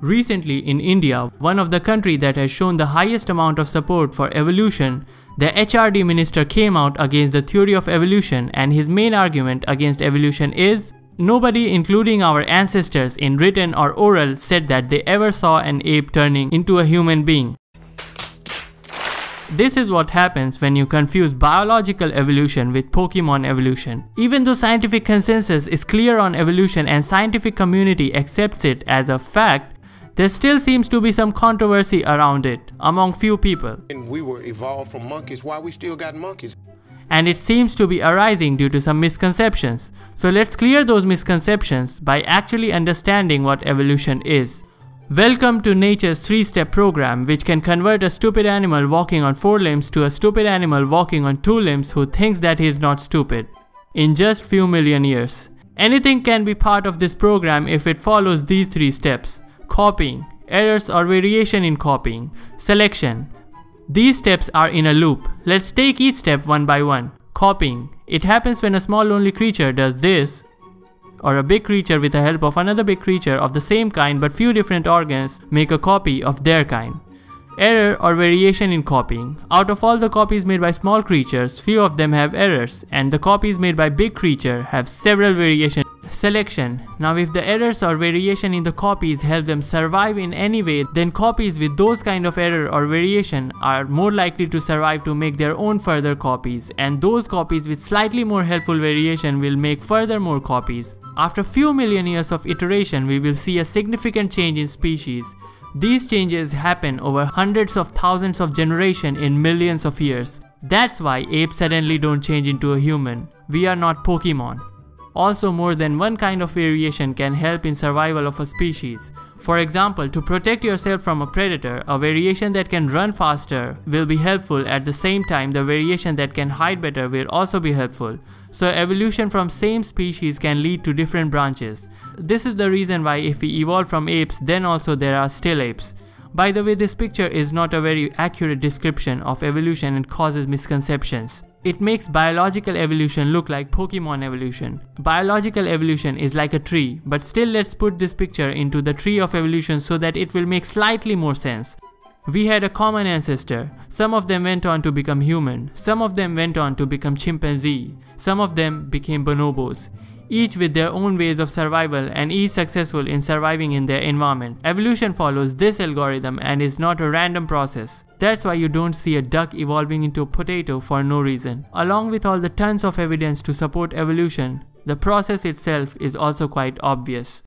Recently in India, one of the country that has shown the highest amount of support for evolution, the HRD minister came out against the theory of evolution and his main argument against evolution is Nobody including our ancestors in written or oral said that they ever saw an ape turning into a human being. This is what happens when you confuse biological evolution with Pokemon evolution. Even though scientific consensus is clear on evolution and scientific community accepts it as a fact, there still seems to be some controversy around it among few people. And we were evolved from monkeys, why we still got monkeys? And it seems to be arising due to some misconceptions. So let's clear those misconceptions by actually understanding what evolution is. Welcome to nature's 3-step program which can convert a stupid animal walking on 4 limbs to a stupid animal walking on 2 limbs who thinks that he is not stupid. In just few million years. Anything can be part of this program if it follows these 3 steps. Copying, errors or variation in copying, selection. These steps are in a loop. Let's take each step one by one. Copying. It happens when a small lonely creature does this or a big creature with the help of another big creature of the same kind but few different organs make a copy of their kind. Error or variation in copying. Out of all the copies made by small creatures, few of them have errors and the copies made by big creature have several variations. Selection. Now if the errors or variation in the copies help them survive in any way, then copies with those kind of error or variation are more likely to survive to make their own further copies and those copies with slightly more helpful variation will make further more copies. After few million years of iteration, we will see a significant change in species. These changes happen over hundreds of thousands of generations in millions of years. That's why apes suddenly don't change into a human. We are not Pokemon. Also more than one kind of variation can help in survival of a species. For example, to protect yourself from a predator, a variation that can run faster will be helpful at the same time the variation that can hide better will also be helpful. So evolution from same species can lead to different branches. This is the reason why if we evolve from apes then also there are still apes. By the way, this picture is not a very accurate description of evolution and causes misconceptions. It makes biological evolution look like Pokemon evolution. Biological evolution is like a tree, but still let's put this picture into the tree of evolution so that it will make slightly more sense. We had a common ancestor. Some of them went on to become human. Some of them went on to become chimpanzee. Some of them became bonobos each with their own ways of survival and each successful in surviving in their environment. Evolution follows this algorithm and is not a random process. That's why you don't see a duck evolving into a potato for no reason. Along with all the tons of evidence to support evolution, the process itself is also quite obvious.